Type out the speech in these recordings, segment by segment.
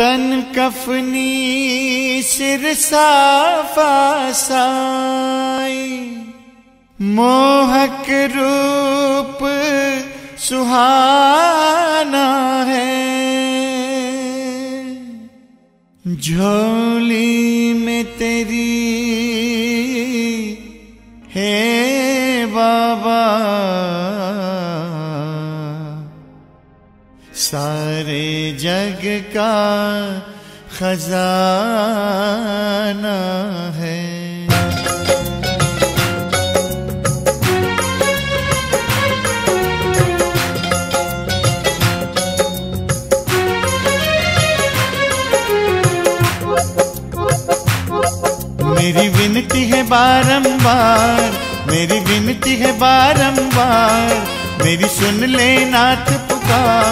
तन कफनी सिर साफाई मोहक रूप सुहाना है। झोली में तेरी सारे जग का खजाना है। मेरी विनती है बारंबार, मेरी विनती है बारंबार, मेरी सुन ले नाथ पुकार।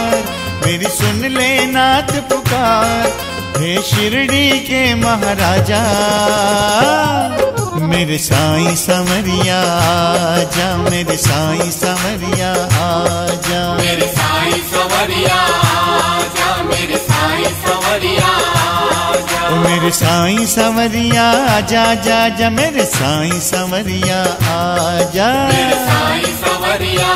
मेरी सुन ले नाथ पुकार हे शिरडी के महाराजा। मेरे साईं समरिया आजा मेरे साईं समरिया आजा। मेरे साईं सवरिया आजा मेरे साईं सवरिया आजा। मेरे साईं समरिया आजा जा जा मेरे साईं समरिया आजा। मेरे साईं सवरिया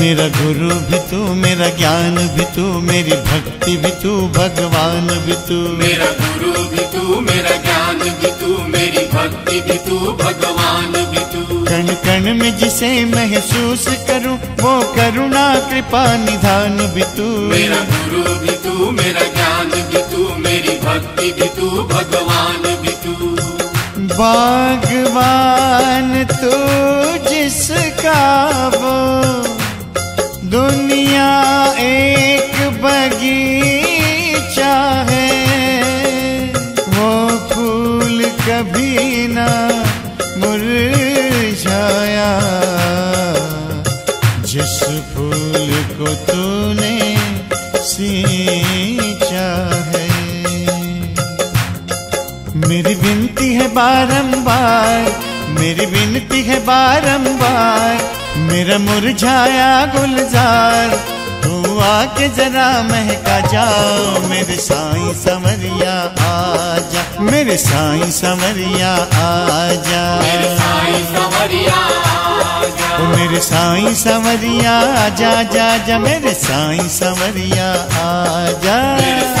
मेरा गुरु भी तू मेरा ज्ञान भी तू मेरी भक्ति भी तू भगवान भी तू। मेरा गुरु भी तू मेरा ज्ञान भी तू मेरी भक्ति भी तू भगवान भी तू। कण कण में जिसे महसूस करूँ वो करुणा कृपा निधान भी तू। मेरा गुरु भी तू मेरा ज्ञान भी तू मेरी भक्ति भी तू भगवान भी तू। बागवान तू जिसका वो दुनिया एक बगीचा है। वो फूल कभी ना मुरझाया। जिस फूल को तूने सींचा है। मेरी विनती है बारंबार, मेरी विनती है बारंबार। मेरा मुरझाया गुलजार आके जरा महका जाओ मेरे साईं समरिया आजा मेरे साईं समरिया आजा। मेरे साईं सवरिया आजा। मेरे साईं समरिया आजा जा जा मेरे साईं समरिया आजा।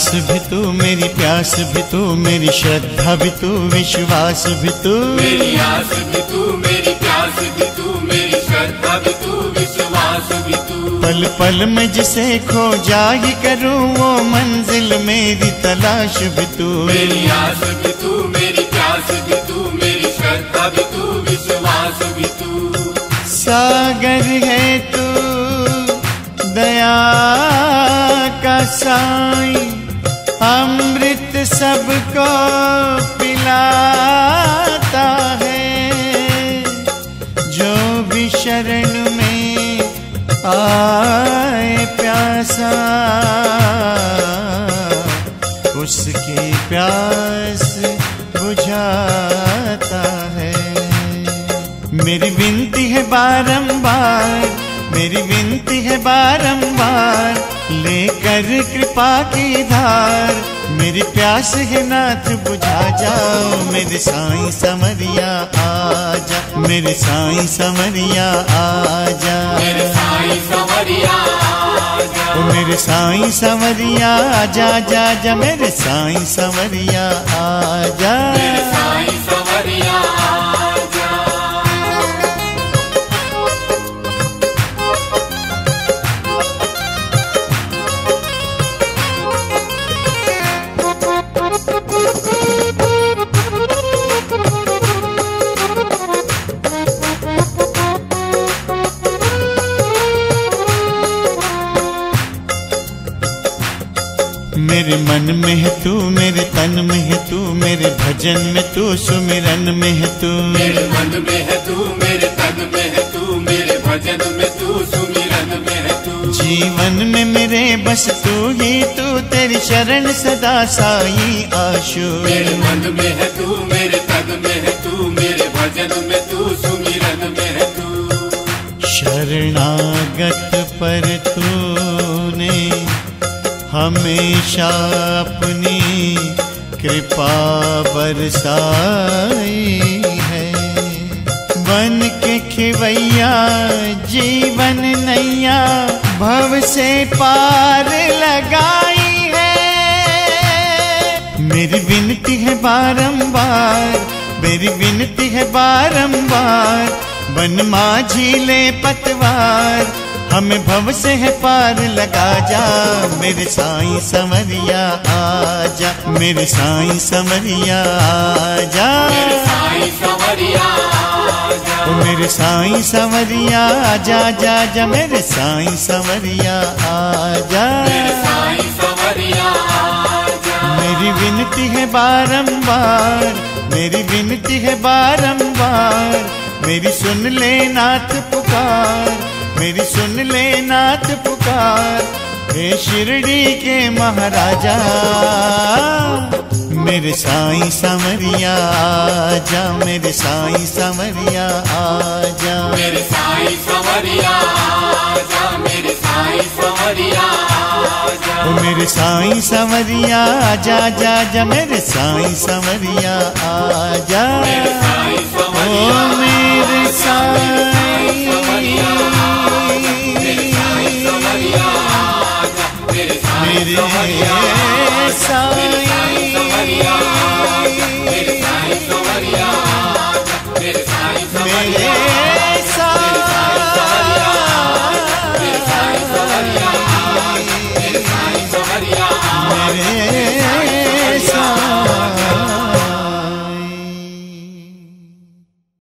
आस भी तू मेरी प्यास भी तू मेरी श्रद्धा भी तू विश्वास भी तू। मेरी आस भी तू मेरी प्यास भी तू मेरी श्रद्धा भी तू विश्वास भी तू। पल पल में जिसे खो जाई करूँ वो मंजिल मेरी तलाश भी तू। मेरी आस भी तू मेरी प्यास भी तू मेरी श्रद्धा भी तू विश्वास भी तू। सागर है तू दया का साई। अमृत सबको पिलाता है। जो भी शरण में आए प्यासा, उसकी प्यास बुझाता है। मेरी विनती है बारंबार, मेरी विनती है बारंबार लेकर कृपा की धार। मेरी प्यास है नाथ बुझा जाओ। मेरे साईं समरिया आजा मेरे साईं समरिया आजा मेरे साईं ओ मेरे साईं समरिया आजा जा जा मेरे साईं समरिया आजा मेरे साईं मेरे मन में है तू मेरे तन में है तू मेरे भजन में तू सुमिरन में है तू। मेरे मन में है तू मेरे तन में है तू मेरे भजन में तू सुमिरन में है तू। जीवन में मेरे बस तू ही तू तेरी शरण सदा साई आशु। मेरे मन में है तू मेरे तन में है तू मेरे भजन में तू सुमिरन में है तू। शरणागत पर तूने हमेशा अपनी कृपा बरसाई है। बन के खिवैया, जीवन नैया, भव से पार लगाई है। मेरी विनती है बारंबार, मेरी विनती है बारंबार, बन माझी ले पतवार। हमें भव से है पार लगा जा। मेरे साईं समरिया आजा मेरे साईं समरिया आजा मेरे साईं सवरिया आजा। ओ मेरे साईं समरिया आजा जा जा मेरे साईं समरिया आजा मेरे साईं सवरिया आजा। मेरी विनती है बारंबार मेरी विनती है बारंबार। मेरी सुन ले नाथ पुकार। मेरी सुन ले नाथ पुकार हे शिरडी के महाराजा। मेरे साईं समरिया आजा मेरे साईं समरिया आजा। मेरे साईं सवरिया आजा मेरे साईं सवरिया आजा। मेरे साईं समरिया आजा जा जा मेरे साईं समरिया आजा। मेरे साईं ओ